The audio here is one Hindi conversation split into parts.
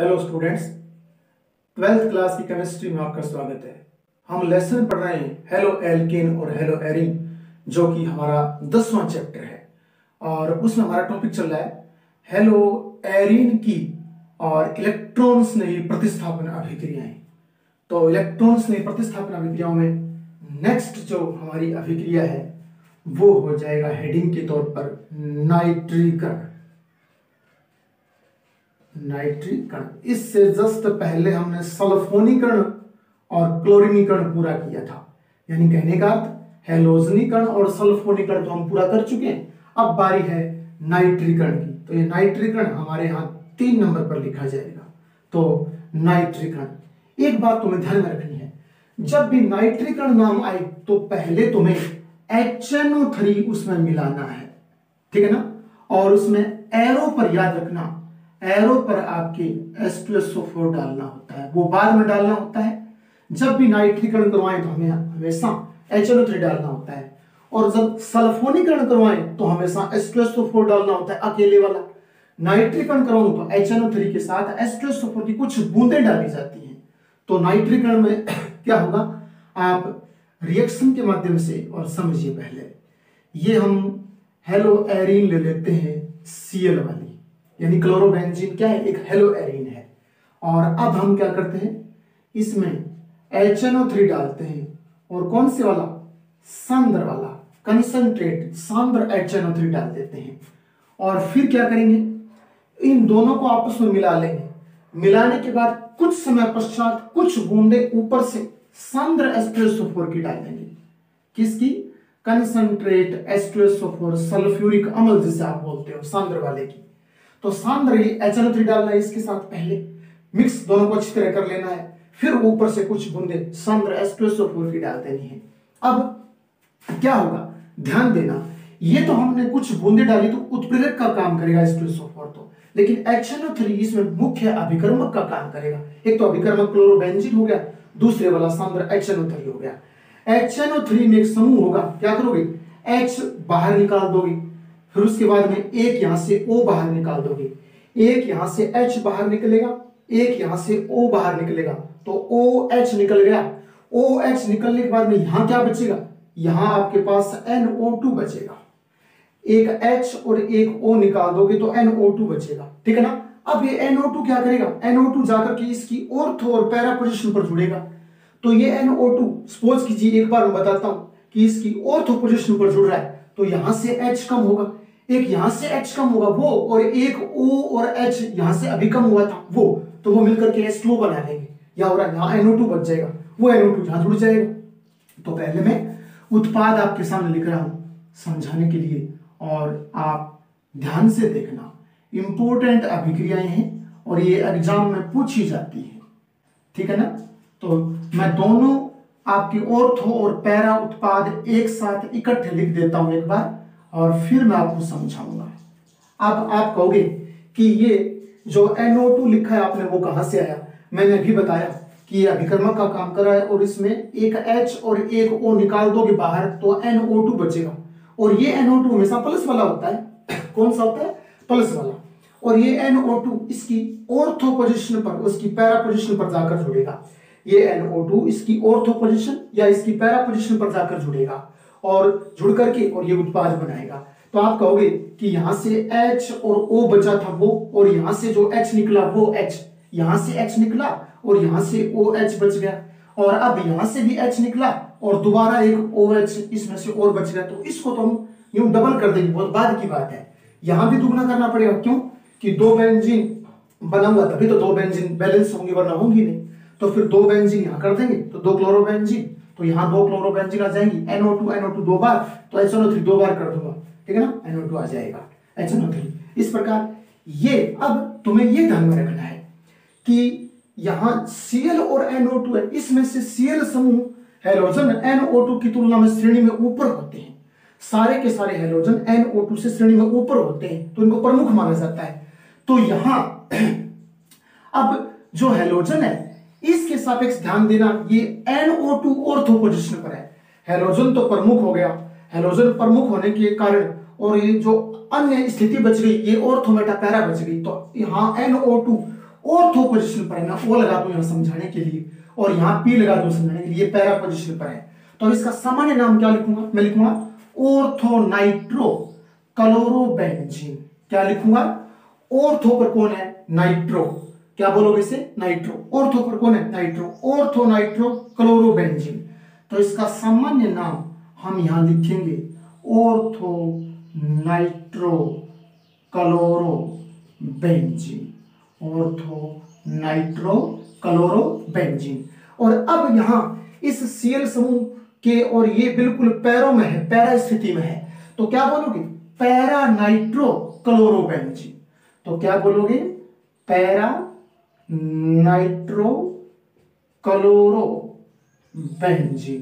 हेलो स्टूडेंट्स ट्वेल्थ क्लास की केमिस्ट्री में आपका स्वागत है। हम लेसन पढ़ रहे हैं हेलो एल्केन और हेलो एरिन जो कि हमारा दसवां चैप्टर है। और उसमें हमारा टॉपिक चल रहा है हेलो एरिन की और इलेक्ट्रॉन स्नेही प्रतिस्थापन अभिक्रियाएँ। तो इलेक्ट्रॉन्स स्नेही प्रतिस्थापन अभिक्रियाओं में नेक्स्ट जो हमारी अभिक्रिया है, वो हो जाएगा हेडिंग के तौर पर नाइट्रीकरण नाइट्रीकरण इससे जस्ट पहले हमने सल्फोनीकरण और क्लोरिनीकरण पूरा किया था। यानी कहने का हेलोजनीकरण और सल्फोनीकरण तो हम पूरा कर चुके हैं। अब बारी है नाइट्रीकरण की। तो ये नाइट्रीकरण हमारे यहाँ तीन नंबर पर लिखा जाएगा। तो नाइट्रीकरण। एक बात तुम्हें ध्यान में रखनी है। जब भी नाइट्रीकरण नाम आए तो पहले तुम्हें HNO3 उसमें मिलाना है। ठीक है ना? और उसमें एरो पर याद रखना। एरो पर आपके H2SO4 डालना होता है। वो बाद में डालना होता है। जब भी नाइट्रीकरण करवाएँ तो हमें हमेशा HNO3 डालना होता है। और जब सल्फोनीकरण करवाएँ तो हमेशा H2SO4 डालना होता है अकेले वाला। नाइट्रीकरण करवाऊं तो HNO3 के साथ H2SO4 की कुछ बूंदें डाली जाती हैं। तो नाइट्रीकरण में क्या होगा? आप रिएक्शन के माध्यम से, और समझिए पहले। ये हम हेलो एरिन ले लेते हैं सीएल वाली। यानी क्लोरोबेंजीन क्या है? एक हेलो एरिन है। और अब हम क्या करते हैं? इसमें HNO3 डालते हैं। और कौन से वाला? सांद्र वाला। कंसंट्रेट सांद्र HNO3 डाल देते हैं। और फिर क्या करेंगे? इन दोनों को आपस में मिला लेंगे। मिलाने के बाद कुछ समय पश्चात कुछ बूंदे ऊपर से सांद्र H2SO4 की डाल देंगे। किसकी? कंसंट्रेट H2SO4 सल्फ्यूरिक अम्ल जिसे आप बोलते हो, सांद्र वाले की। तो सांद्र HNO3 डालना है इसके साथ पहले। मिक्स दोनों को अच्छी तरह कर लेना है, फिर ऊपर से कुछ बूंदे सांद्र H2SO4 की डाल देनी है। अब क्या होगा? ध्यान देना, ये तो हमने कुछ बूंदे डाली तो उत्प्रेरक का काम करेगा H2SO4 तो। लेकिन HNO3 इसमें मुख्य अभिकर्मक का काम करेगा। एक तो अभिकर्मक क्लोरोबेंजीन हो गया, दूसरे वाला सांद्र HNO3 हो गया। HNO3 में एक समूह होगा, क्या करोगे? H बाहर निकाल दोगे। फिर उसके बाद में एक यहाँ से ओ बाहर निकाल दोगे। एक यहाँ से एच बाहर निकलेगा, एक यहाँ से ओ बाहर निकलेगा। तो ओ एच निकल गया। ओ एच निकलने के बाद में यहाँ क्या बचेगा? यहाँ आपके पास NO2 बचेगा। एक एच और एक ओ निकाल दोगे तो एन ओ टू बचेगा। ठीक है ना? अब ये एन ओ टू क्या करेगा? NO2 जाकर के इसकी ऑर्थो और पैरा पोजिशन पर जुड़ेगा। तो ये NO2 सपोज़ कीजिए एक बार मैं बताता हूँ कि इसकी ऑर्थो पोजिशन पर जुड़ रहा है। तो यहाँ से H कम होगा। एक यहाँ से H कम होगा वो, और एक O और H यहाँ से अभी कम हुआ था, वो। तो वो मिलकर के H2O बना लेंगे। या हो रहा है, यहाँ NO2 बच जाएगा। वो NO2 यहाँ जुड़ जाएगा। तो पहले मैं उत्पाद आपके सामने लिख रहा हूँ, समझाने के लिए। और आप ध्यान से देखना इंपॉर्टेंट अभिक्रियाएँ हैं, और ये एग्ज़ाम में पूछी जाती है। ठीक है ना? तो मैं दोनों आपकी ऑर्थो और पैरा उत्पाद एक साथ इकट्ठे लिख देता हूँ एक बार, और फिर मैं आपको समझाऊँगा। अब आप कहोगे कि ये जो NO2 लिखा है आपने वो कहाँ से आया? मैंने अभी बताया कि ये अभिकर्मक का काम कर रहा है, और इसमें एक H और एक O निकाल दोगे बाहर तो NO2 बचेगा। और ये NO2 हमेशा प्लस वाला होता है। कौन सा होता है? प्लस वाला। और ये NO2 इसकी ऑर्थो पोजिशन पर, उसकी पैरा पोजिशन पर जाकर जुड़ेगा। ये NO2 इसकी ऑर्थो पोजीशन या इसकी पैरा पोजिशन पर जाकर जुड़ेगा और जुड़ करके और ये उत्पाद बनाएगा। तो आप कहोगे कि यहाँ से H और O बचा था वो और यहाँ से जो H निकला वो H यहाँ से H निकला और यहाँ से ओ OH बच गया। और अब यहाँ से भी H निकला और दोबारा एक ओ OH इसमें से और बच गया। तो इसको तो हम यूँ डबल कर देंगे। बहुत बाद की बात है। यहाँ भी दुगना करना पड़ेगा। क्यों? कि दो बेंजीन बना हुआ, तभी तो दो बेंजीन बैलेंस होंगे, वरना होंगी नहीं। तो फिर दो बेंजीन यहाँ कर देंगे तो दो क्लोरोबेंजीन तो यहाँ दो क्लोरोबेंजीन आ जाएँगी NO2 NO2 दो बार तो HNO3 दो बार कर दूँगा, ठीक है ना? NO2 आ जाएगा HNO3 इस प्रकार ये, अब तुम्हें ये ध्यान में रखना है कि यहाँ Cl और NO2 है, इसमें से Cl समूह हेलोजन NO2 की तुलना में श्रेणी में ऊपर होते हैं। सारे के सारे हेलोजन NO2 से श्रेणी में ऊपर होते हैं तो इनको प्रमुख माना जाता है। तो यहाँ अब जो हेलोजन है इसके सापेक्ष ध्यान देना, ये NO2 ऑर्थो पोजिशन पर है। हेलोजन तो प्रमुख हो गया। हेलोजन प्रमुख होने के कारण और ये जो अन्य स्थिति बच गई, ये ऑर्थो मेटा पैरा बच गई। तो यहाँ NO2 ऑर्थो पोजिशन पर है मैं ओ लगा दूँ यहाँ समझाने के लिए। और यहाँ पी लगा दूँ समझाने के लिए पैरा पोजिशन पर है। तो इसका सामान्य नाम क्या लिखूँगा? मैं लिखूँगा ऑर्थोनाइट्रो क्लोरोबेंजीन क्या लिखूँगा? ऑर्थो पर कौन है? नाइट्रो क्या बोलोगे इसे? नाइट्रो। ऑर्थो पर कौन है? नाइट्रो। Ortho nitro chlorobenzene. तो इसका सामान्य नाम हम यहाँ लिखेंगे ortho nitro chloro benzene ortho nitro chloro benzene और अब यहाँ इस सीएल समूह के और ये बिल्कुल पैरों में है पैरा स्थिति में है। तो क्या बोलोगे? पैरा नाइट्रो क्लोरोबेंजीन तो क्या बोलोगे? Para nitro chloro benzene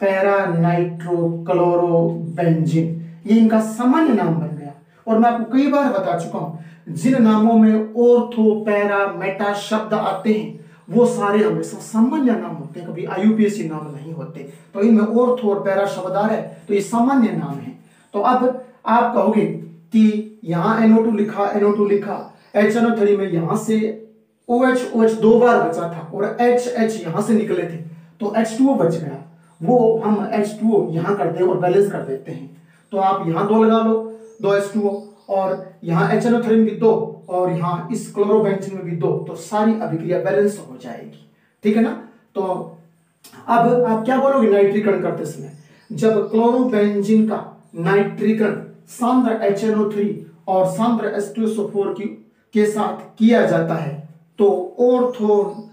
para nitro chloro benzene ये इनका सामान्य नाम बन गया। और मैं आपको कई बार बता चुका हूँ, जिन नामों में ओर्थो पैरा मेटा शब्द आते हैं, वो सारे हमेशा सामान्य नाम होते हैं, कभी आयुपीएससी नाम नहीं होते। तो इनमें ओर्थो और पैरा शब्द आ रहे तो ये सामान्य नाम है। तो अब आप कहोगे कि यहाँ NO2 लिखा NO2 लिखा HNO3 में यहाँ से OH OH दो बार बचा था और H H यहाँ से निकले थे। तो एच H2O बच गया। वो हम एच H2O यहाँ करते हैं और बैलेंस कर देते हैं। तो आप यहाँ दो लगा लो, दो H2O और यहाँ HNO3 में भी दो, और यहाँ इस क्लोरोबेंजीन में भी दो। तो सारी अभिक्रिया बैलेंस हो जाएगी। ठीक है ना? तो अब आप क्या बोलोगे नाइट्रीकरण करते समय? जब क्लोरोबेंजीन का नाइट्रीकरण सांद्र HNO3 और सांद्र H2SO4 की, के साथ किया जाता है तो ऑर्थो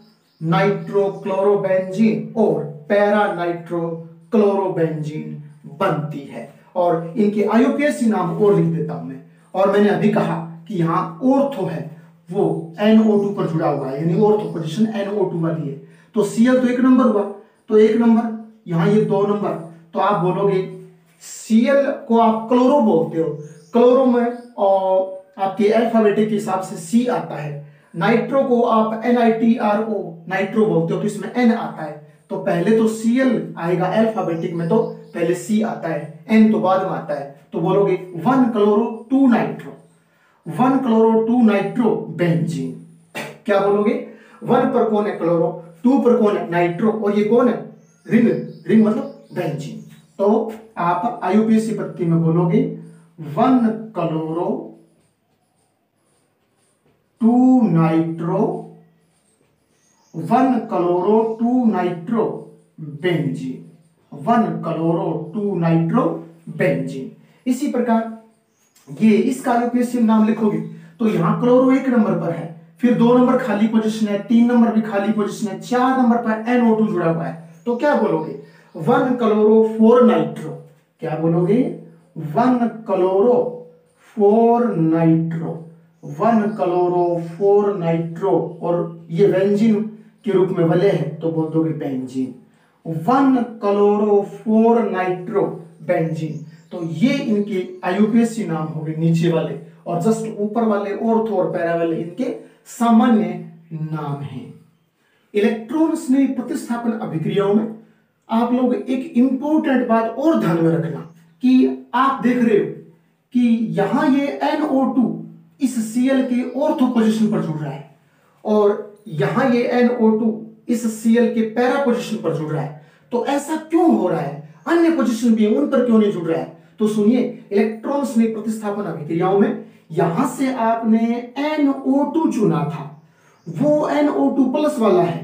नाइट्रोक्लोरोबेंजीन और पैरा नाइट्रो क्लोरोबेंजीन बनती है। और इनके आयुपीएससी नाम और लिख देता हूँ मैं। और मैंने अभी कहा कि यहाँ ऑर्थो है, वो NO2 पर जुड़ा हुआ है, यानी ऑर्थो पोजीशन NO2 वाली है। तो Cl तो एक नंबर हुआ। तो एक नंबर, यहाँ ये दो नंबर। तो आप बोलोगे, Cl को आप क्लोरो बोलते हो। क्लोरो में और आपके अल्फाबेटिक के हिसाब से C आता है। नाइट्रो को आप NiTRO नाइट्रो बोलते हो तो इसमें N आता है। तो पहले तो Cl आएगा अल्फाबेटिक में तो पहले C आता है, N तो बाद में आता है। तो बोलोगे one chloro two nitro one chloro two nitro benzene क्या बोलोगे? वन पर कौन है क्लोरो टू पर कौन है नाइट्रो और ये कौन है? रिंग रिंग मतलब बेंजीन तो आप आयुपीएससी पत्ती में बोलोगे one chloro two nitro, one chloro two nitro benzene. One chloro two nitro benzene. इसी प्रकार, ये इसका यूपीएससी नाम लिखोगे तो यहाँ क्लोरो एक नंबर पर है, फिर दो नंबर खाली पोजीशन है, तीन नंबर भी खाली पोजीशन है, चार नंबर पर NO2 जुड़ा हुआ है। तो क्या बोलोगे? One chloro four nitro. क्या बोलोगे? One chloro four nitro. One chloro four nitro और ये बेंजीन के रूप में वले हैं तो बोल दोगे benzene. One chloro four nitro, benzene. तो ये इनके आयुपीएससी नाम हो गए नीचे वाले और जस्ट ऊपर वाले ऑर्थो और पैरा वाले इनके सामान्य नाम हैं। इलेक्ट्रॉन स्नेह प्रतिस्थापन अभिक्रियाओं में आप लोग एक इंपॉर्टेंट बात और ध्यान में रखना कि आप देख रहे हो कि यहाँ ये NO2 इस Cl के ऑर्थो पोजीशन पर जुड़ रहा है। और यहाँ ये NO2 इस Cl के पैरा पोजीशन पर जुड़ रहा है। तो ऐसा क्यों हो रहा है? अन्य पोजीशन भी उन पर क्यों नहीं जुड़ रहा है? तो सुनिए इलेक्ट्रॉन्स में प्रतिस्थापन अभिक्रियाओं में यहाँ से आपने NO2 चुना था। वो NO2 प्लस वाला है।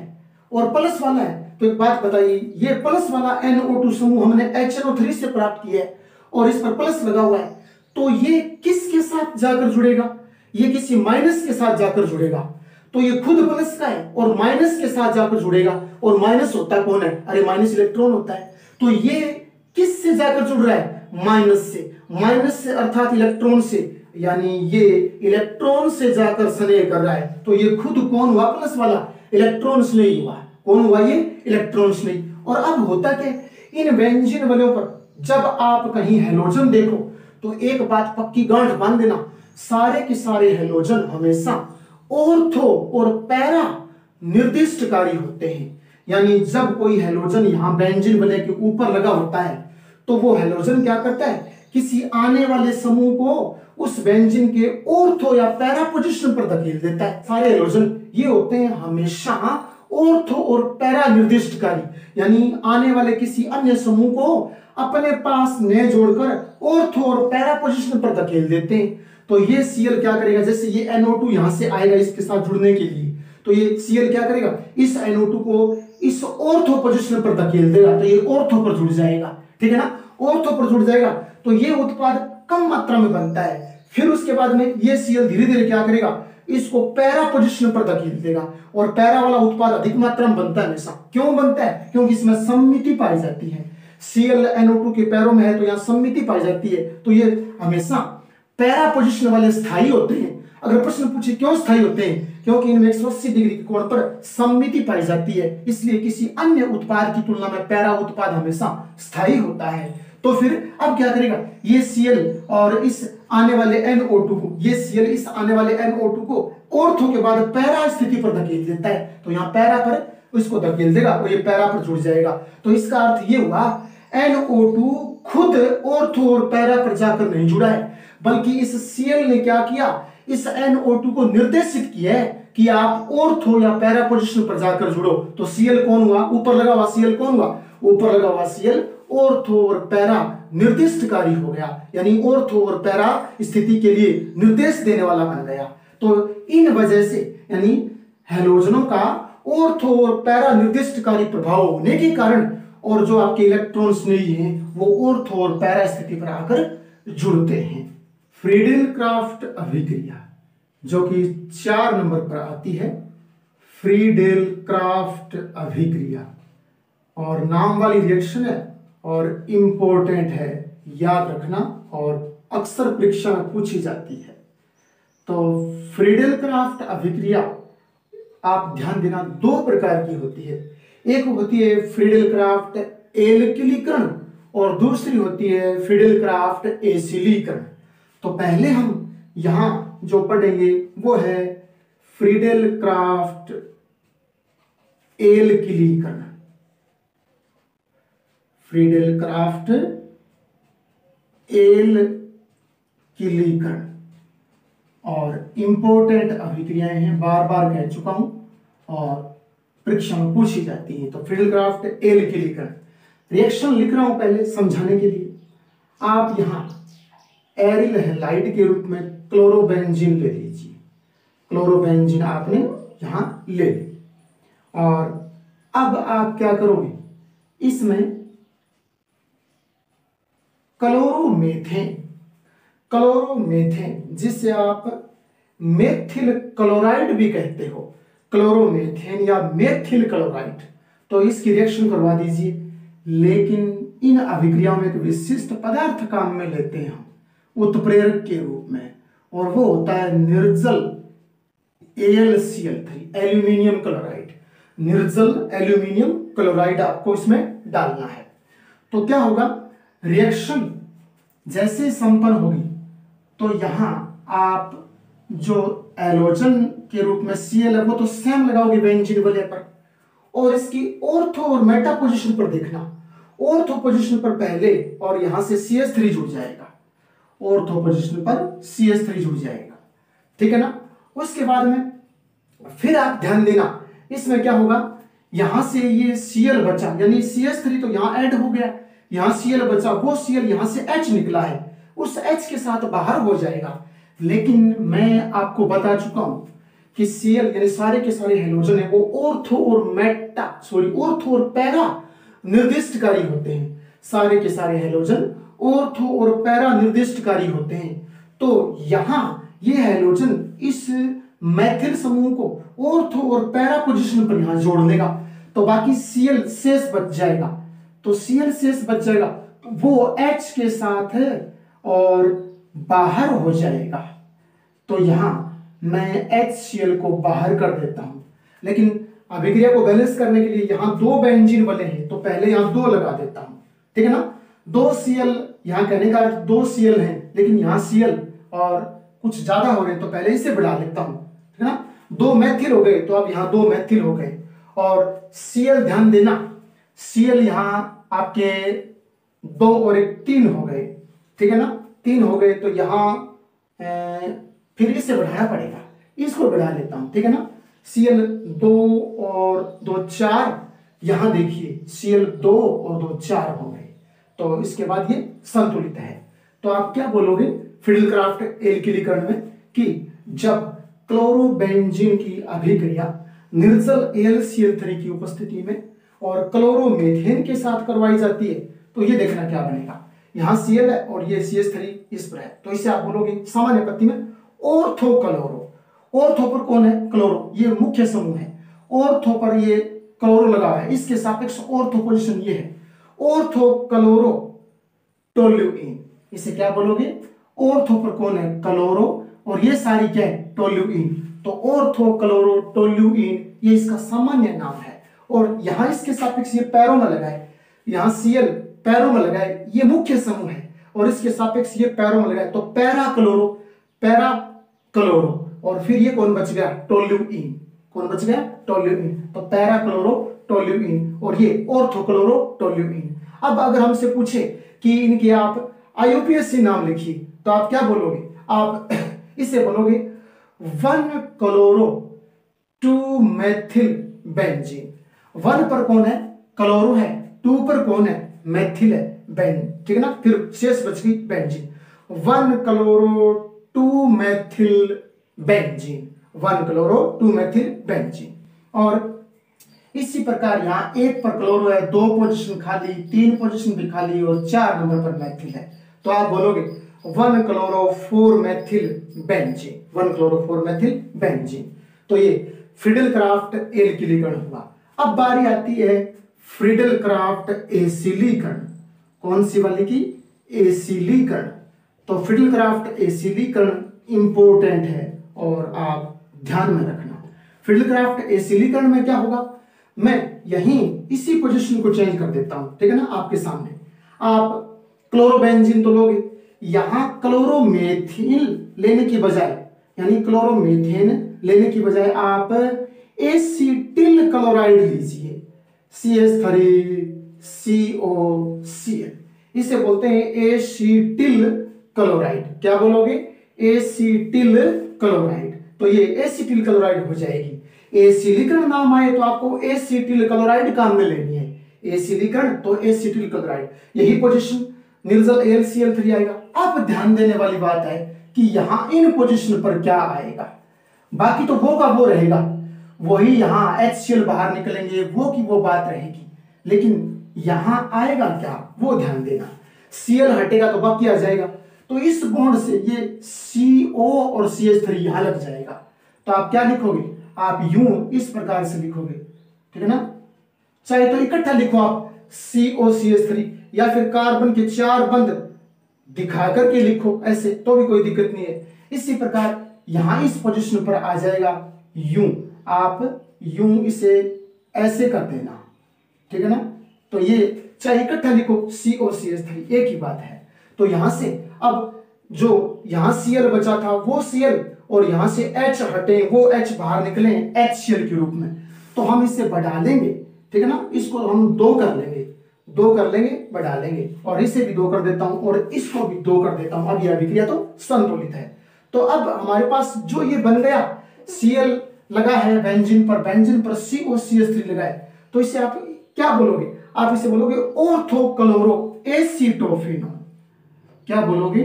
और प्लस वाला है तो एक बात बताइए, ये प्लस वाला NO2 समूह हमने HNO3 से प्राप्त किया है और इस पर प्लस लगा हुआ है। तो ये किसके साथ जाकर जुड़ेगा? ये किसी माइनस के साथ जाकर जुड़ेगा। तो ये खुद प्लस का है और माइनस के साथ जाकर जुड़ेगा और माइनस होता है कौन है? अरे माइनस इलेक्ट्रॉन होता है। तो ये किस से जाकर जुड़ रहा है? माइनस से। माइनस से अर्थात इलेक्ट्रॉन से। यानी ये इलेक्ट्रॉन से जाकर स्नेह कर रहा है। तो ये खुद कौन हुआ? प्लस वाला। इलेक्ट्रॉन स्नेह हुआ। कौन हुआ ये? इलेक्ट्रॉन स्नेह। और अब होता क्या इन व्यंजन बलों पर जब आप कहीं हेलोजन देखो तो एक बात पक्की गांठ बाँध देना। सारे के सारे हेलोजन हमेशा ऑर्थो और पैरा निर्दिष्टकारी होते हैं। यानी जब कोई हेलोजन यहाँ बेंजिन वलय के ऊपर लगा होता है तो वो हेलोजन क्या करता है? किसी आने वाले समूह को उस बेंजीन के ओर्थो या पैरा पोजिशन पर धकेल देता है। सारे हेलोजन ये होते हैं हमेशा ऑर्थो और पैरा निर्दिष्टकारी। यानी आने वाले किसी अन्य समूह को अपने पास न जोड़कर ऑर्थो और पैरा पोजिशन पर धकेल देते हैं। तो ये सीएल क्या करेगा? जैसे ये NO2 यहाँ से आएगा इसके साथ जुड़ने के लिए तो ये सीएल क्या करेगा? इस NO2 को इस ऑर्थो पोजिशन पर धकेल देगा तो ये ऑर्थो पर जुड़ जाएगा। ठीक है ना? ऑर्थो पर जुड़ जाएगा तो ये उत्पाद कम मात्रा में बनता है। फिर उसके बाद में ये सीएल धीरे धीरे क्या करेगा? इसको पैरा पोजिशन पर धकेल देगा और पैरा वाला उत्पाद अधिक मात्रा में बनता है हमेशा। क्यों बनता है? क्योंकि इसमें सम्मिति पाई जाती है। सीएल एनओ के पैरों में है तो यहाँ सम्मिति पाई जाती है। तो ये हमेशा पैरा पोजिशन वाले स्थायी होते हैं। अगर प्रश्न पूछे, क्यों स्थायी होते हैं? क्योंकि इनमें एक डिग्री के कोण पर सम्मिति पाई जाती है। इसलिए किसी अन्य उत्पाद की तुलना में पैरा उत्पाद हमेशा स्थायी होता है। तो फिर अब क्या करेगा? ये सीएल और इस आने वाले NO2 को, ये सीएल इस आने वाले NO2 को ऑर्थो के बाद पैरा स्थिति पर धकेल देता है। तो यहाँ पैरा पर इसको धकेल देगा और ये पैरा पर जुड़ जाएगा। तो इसका अर्थ ये हुआ NO2 खुद ऑर्थो और पैरा पर जाकर नहीं जुड़ा है बल्कि इस सीएल ने क्या किया? इस NO2 को निर्देशित किया है कि आप ऑर्थो या पैरा पोजिशन पर जाकर जुड़ो। तो सीएल कौन हुआ? ऊपर लगा हुआ सीएल कौन हुआ? ऊपर लगा हुआ सीएल ऑर्थो और पैरा निर्दिष्टकारी हो गया। यानी ऑर्थो और पैरा स्थिति के लिए निर्देश देने वाला बन गया। तो इन वजह से, यानी हेलोजनों का ऑर्थो और पैरा निर्दिष्टकारी प्रभाव होने के कारण और जो आपके इलेक्ट्रॉन्स नहीं है, वो ऑर्थो और पैरा स्थिति पर आकर जुड़ते हैं। फ्रीडल क्राफ्ट अभिक्रिया, जो कि चार नंबर पर आती है। फ्रीडेल क्राफ्ट अभिक्रिया, और नाम वाली रिएक्शन है और इम्पोर्टेंट है, याद रखना, और अक्सर परीक्षा में पूछी जाती है। तो फ्रीडल क्राफ्ट अभिक्रिया, आप ध्यान देना दो प्रकार की होती है। एक होती है फ्रीडल क्राफ्ट एलकिलीकरण और दूसरी होती है फ्रीडल क्राफ्ट एसिलीकरण तो पहले हम यहाँ जो पढ़ेंगे, वो है फ्रीडल क्राफ्ट एलकिलीकरण फ्रीडल क्राफ्ट एल किलीकरण और इंपोर्टेंट अभिक्रियाएँ हैं बार बार कह चुका हूँ, और परीक्षा पूछी जाती है तो फ्रीडल क्राफ्ट एल किलीकरण रिएक्शन लिख रहा हूँ पहले, समझाने के लिए। आप यहाँ एरिल हेलाइट के रूप में क्लोरोबेंजिन ले लीजिए। क्लोरोबेंजिन आपने यहाँ ले ली। और अब आप क्या करोगे? इसमें क्लोरोमेथेन क्लोरोमेथेन जिसे आप मेथिल क्लोराइड भी कहते हो क्लोरोमेथेन या मेथिल क्लोराइड तो इसकी रिएक्शन करवा दीजिए। लेकिन इन अभिक्रियाओं में एक विशिष्ट पदार्थ काम में लेते हैं हम, उत्प्रेरक के रूप में। और वो होता है निर्जल थ्री एल्यूमिनियम क्लोराइड निर्जल एल्यूमिनियम क्लोराइड आपको इसमें डालना है। तो क्या होगा? रिएक्शन जैसे संपन्न होगी तो यहाँ आप जो एलोजन के रूप में सीएल है वो तो सेम लगाओगे बेंजीन वाले पर। और इसकी ऑर्थो और मेटा पोजीशन पर देखना। ऑर्थो पोजीशन पर पहले और यहाँ से सी एस थ्री जुड़ जाएगा। ऑर्थो पोजीशन पर सी एस थ्री जुड़ जाएगा। ठीक है ना? उसके बाद में फिर आप ध्यान देना, इसमें क्या होगा? यहाँ से ये सीएल बचा, यानी सी एस थ्री तो यहाँ ऐड हो गया। यहाँ सीएल बचा, वो सीएल यहाँ से एच निकला है। उस एच के साथ बाहर हो जाएगा। लेकिन मैं आपको बता चुका हूँ कि सीएल, यानी सारे के सारे हेलोजन है, वो ऑर्थो और मेटा सॉरी ऑर्थो और पैरा निर्दिष्टकारी होते हैं। सारे के सारे हेलोजन ऑर्थो और पैरा निर्दिष्टकारी होते हैं। तो यहाँ ये हेलोजन इस मैथिल समूह को ऑर्थो और पैरा पोजिशन पर यहाँ जोड़ लेगा तो बाकी सीएल शेष बच जाएगा। तो सीएल शेष बच जाएगा। वो एच के साथ है और बाहर हो जाएगा। तो यहाँ मैं सी को बाहर कर देता हूँ। लेकिन अभिक्रिया को बैलेंस करने के लिए यहाँ दो बेंजीन बने हैं तो पहले यहाँ दो लगा देता हूँ। ठीक है ना? दो सीएल यहाँ कहने का दो सीएल है, लेकिन यहाँ सीएल और कुछ ज़्यादा हो रहे तो पहले इसे बढ़ा लेता हूँ। ठीक है ना? दो मैथिल हो गए तो अब यहाँ दो मैथिल हो गए। और सीएल ध्यान देना सीएल यहाँ आपके दो और एक तीन हो गए। ठीक है ना? तीन हो गए तो यहाँ फिर इसे बढ़ाना पड़ेगा। इसको बढ़ा लेता हूँ, ठीक है ना? सीएल दो और दो चार, यहाँ देखिए सीएल दो और दो चार हो गए। तो इसके बाद ये संतुलित है। तो आप क्या बोलोगे फिडल क्राफ्ट एल्किलीकरण में? कि जब क्लोरोबेंजीन की अभिक्रिया निर्जल एल थ्री की उपस्थिति में और क्लोरोमेथेन के साथ करवाई जाती है तो ये देखना क्या बनेगा? यहाँ सीएल है और ये सी एस थ्री इस पर है। तो इसे आप बोलोगे सामान्य पत्ती में ऑर्थो क्लोरो ऑर्थो पर कौन है? क्लोरो। ये मुख्य समूह है। ऑर्थो पर ये क्लोरो लगा है। इसके सापेक्ष ऑर्थो पोजिशन ये है। Ortho chloro toluene. इसे क्या बोलोगे? ऑर्थो पर कौन है? क्लोरो। और ये सारी क्या है? टोल्यूइन। तो ऑर्थो क्लोरो टोल्यूइन ये इसका सामान्य नाम है। और यहाँ इसके सापेक्ष ये पैरों में है। यहाँ सीएल पैरों में लगाए, ये मुख्य समूह है। और इसके सापेक्ष ये पैरों में लगाए तो पैरा क्लोरो पैरा क्लोरो और फिर ये कौन बच गया? टोल्यूइन। कौन बच गया? टोल्यूइन। तो पैरा क्लोरो टोल्यूइन। और ये ऑर्थोक्लोरो, टोल्यूइन। अब अगर हमसे पूछे कि इनके आप आईयूपीएससी नाम लिखिए तो आप क्या बोलोगे? आप इसे बोलोगे, one chloro two methyl benzene. One पर कौन है? क्लोरो है। टू पर कौन है? मैथिल है बेन ठीक है ना? फिर शेष बच गई benzene one chloro two methyl benzene one chloro two methyl benzene और इसी प्रकार यहाँ एक पर क्लोरो है, दो पोजीशन खाली, तीन पोजीशन भी खाली और चार नंबर पर मैथिल है। तो आप बोलोगे one chloro four methyl benzene one chloro four methyl benzene तो ये फ्रिडल क्राफ्ट एल्किलीकरण हुआ। अब बारी आती है फ्रिडल क्राफ्ट एसिलीकरण कौन सी वाली की? एसिलीकरण तो फ्रिडल क्राफ्ट एसिलीकरण इंपोर्टेंट है और आप ध्यान में रखना। फ्रिडल क्राफ्ट एसिलीकरण में क्या होगा? मैं यहीं इसी पोजीशन को चेंज कर देता हूँ, ठीक है ना, आपके सामने। आप क्लोरोबेंजीन तो लोगे। यहाँ क्लोरोमेथिल लेने की बजाय, यानी क्लोरोमेथेन लेने की बजाय आप एसिटिल क्लोराइड लीजिए। C S three C O C L इसे बोलते हैं एसिटिल क्लोराइड। क्या बोलोगे? Acetyl chloride. तो ये एसिटिल क्लोराइड हो जाएगी। एसिलिकरण नाम आए तो आपको एसिटिल क्लोराइड काम में लेनी है। एसिलिकरण तो एसिटिल क्लोराइड। यही पोजिशन निर्जल एल सी एल थ्री आएगा। अब ध्यान देने वाली बात है कि यहाँ इन पोजिशन पर क्या आएगा। बाकी तो होगा, वो रहेगा। वही यहाँ एच सी एल बाहर निकलेंगे, वो की वो बात रहेगी। लेकिन यहाँ आएगा क्या? वो ध्यान देना। सीएल हटेगा तो बाकी आ जाएगा। तो इस बॉन्ड से ये सी ओ और सी एच थ्री यहाँ लग जाएगा। तो आप क्या लिखोगे? आप यू इस प्रकार से लिखोगे। ठीक है ना? चाहे तो इकट्ठा लिखो आप सी ओ सी एच थ्री या फिर कार्बन के चार बंद दिखा करके लिखो। ऐसे तो भी कोई दिक्कत नहीं है। इसी प्रकार यहाँ इस पोजिशन पर आ जाएगा यूँ आप यूँ इसे ऐसे कर देना। ठीक है ना? तो ये चाहे इकट्ठा लिखो सी ओ सी एस थ्री, एक ही बात है। तो यहाँ से अब जो यहाँ सीएल बचा था, वो सीएल और यहाँ से एच हटे, वो एच बाहर निकले एच सीएल के रूप में। तो हम इसे बढ़ा लेंगे। ठीक है ना? इसको हम दो कर लेंगे। दो कर लेंगे, बढ़ा लेंगे। और इसे भी दो कर देता हूँ और इसको भी दो कर देता हूँ। अब यह अभिक्रिया तो संतुलित है। तो अब हमारे पास जो ये बन गया सीएल लगा है बेंजीन पर बेंजीन पर सी ओ सी एस थ्री लगा है। तो इसे आप क्या बोलोगे? आप इसे बोलोगे ऑर्थोक्लोरो एसिटोफिनोन क्या बोलोगे?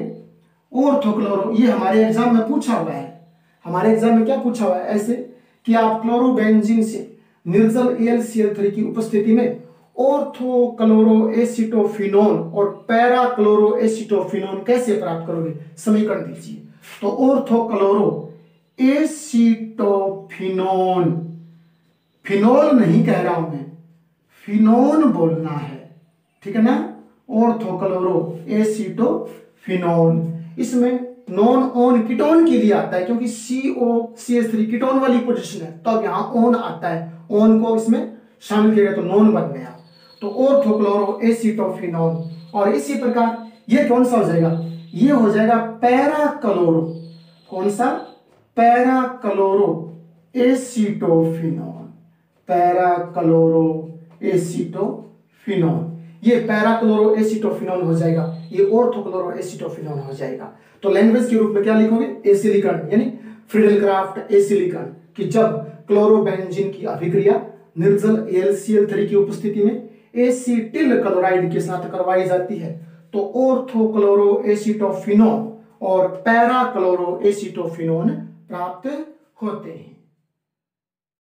ऑर्थोक्लोरो ये हमारे एग्ज़ाम में पूछा हुआ है। हमारे एग्ज़ाम में क्या पूछा हुआ है? ऐसे कि आप क्लोरोबेंजीन से निर्जल एल सी एल थ्री की उपस्थिति में ऑर्थोक्लोरो एसिटोफिनोन और पैराक्लोरो एसिटोफिनोन कैसे प्राप्त करोगे? समीकरण दीजिए। तो ऑर्थोक्लोरो एसिटोफिनोन। फिनोल नहीं कह रहा हूँ मैं। फिनोन बोलना है। ठीक है ना? Orthochloro, acetophenone. इसमें नॉन ओन कीटोन के लिए आता है, क्योंकि C O C S three ketone वाली पोजिशन है। तो अब यहाँ ओन आता है। ओन को इसमें शामिल किया गया तो नॉन बन गया। तो ऑर्थोक्लोरो, एसिटोफिनोन। और इसी प्रकार, ये कौन सा हो जाएगा? ये हो जाएगा पैराक्लोरो। कौन सा? पैराक्लोरो एसिटोफिनोन पैराक्लोरो एसिटोफिनोन ये पैराक्लोरो एसिटोफिनोन हो जाएगा, ये ऑर्थोक्लोरो एसिटोफिनोन हो जाएगा। तो लैंग्वेज के रूप में क्या लिखोगे? एसिलिकन यानी फ्रीडल क्राफ्ट एसिलिकन कि जब क्लोरोबेंजीन की अभिक्रिया निर्जल एलसीएल की उपस्थिति में एसिटिल क्लोराइड के साथ करवाई जाती है तो ऑर्थोक्लोरो एसिटोफिनोन और पैराक्लोरो एसिटोफिनोन प्राप्त होते हैं।